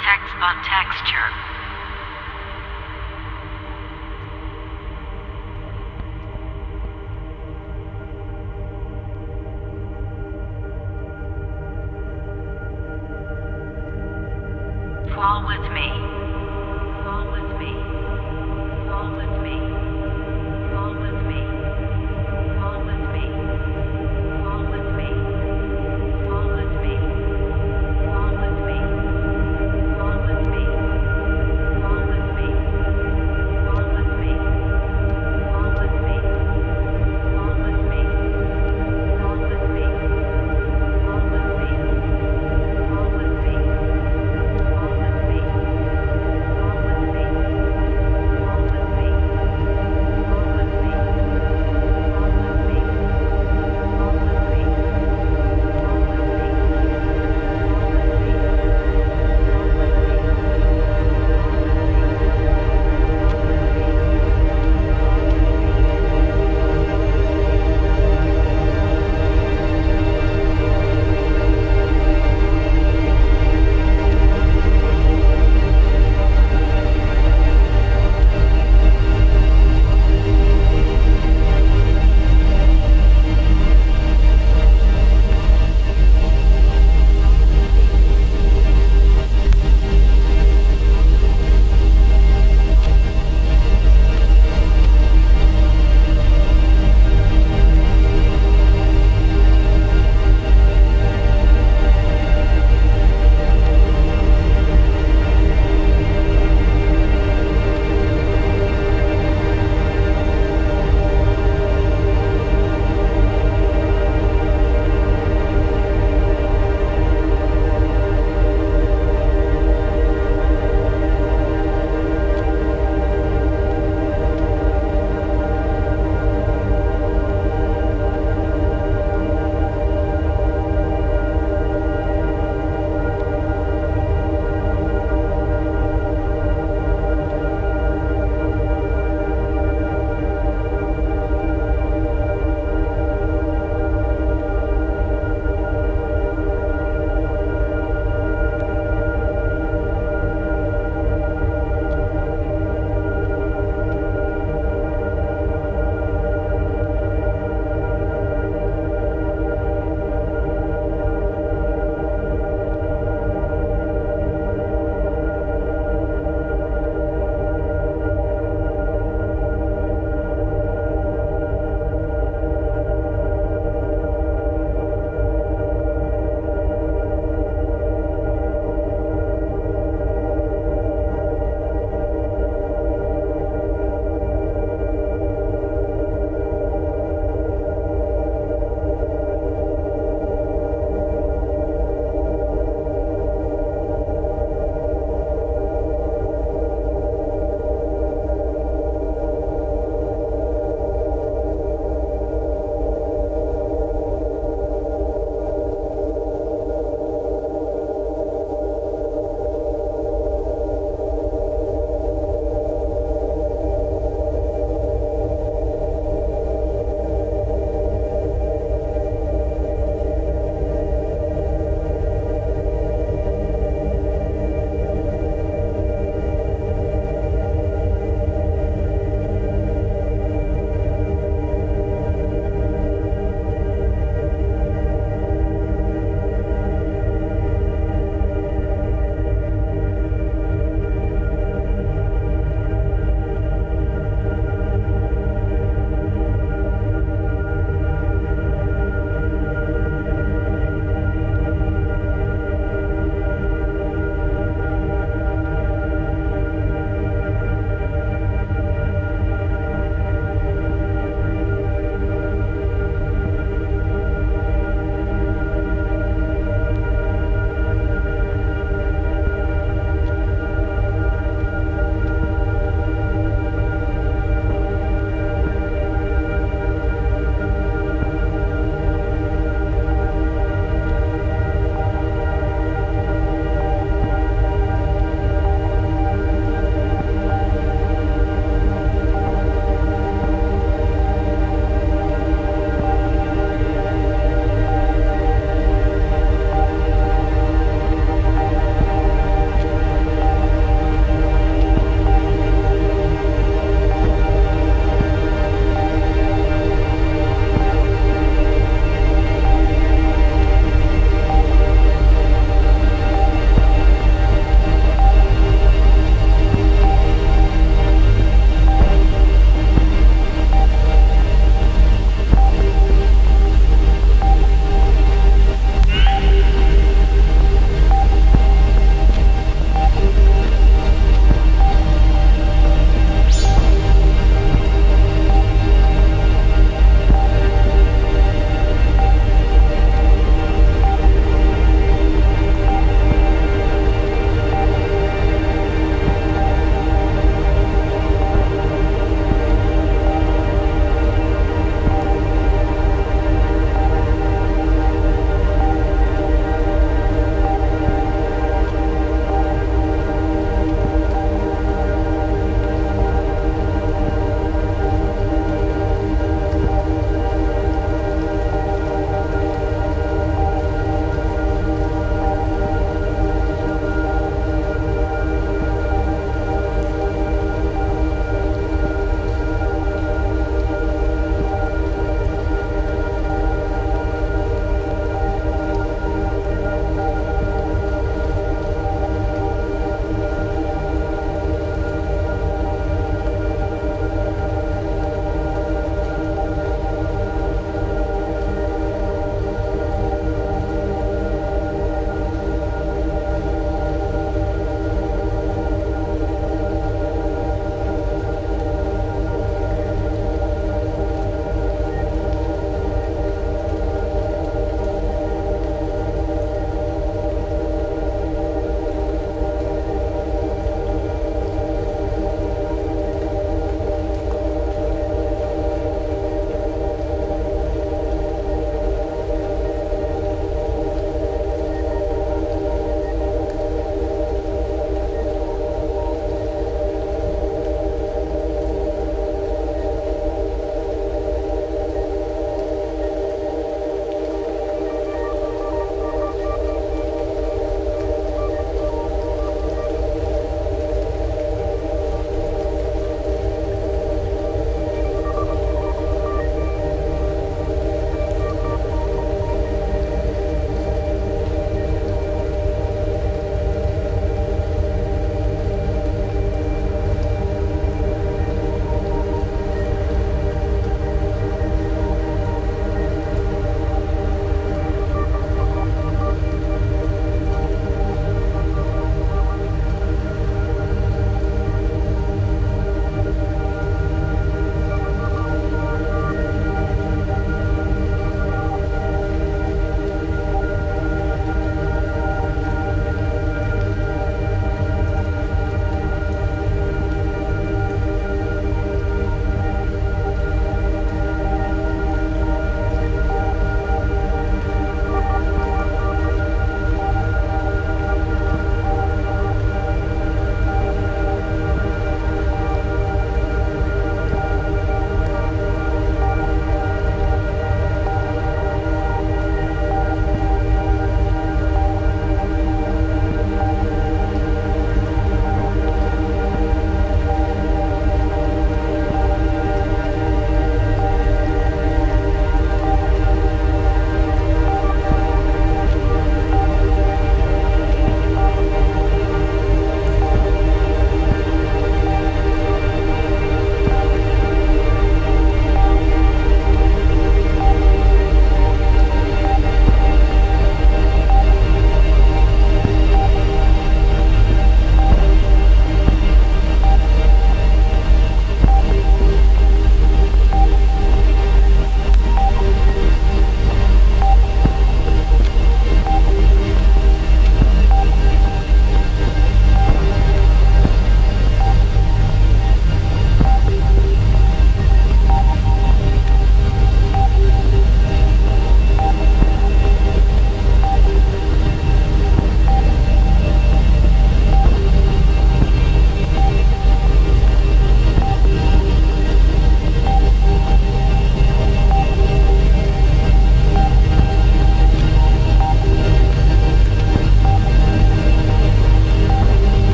text on texture.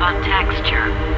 On texture.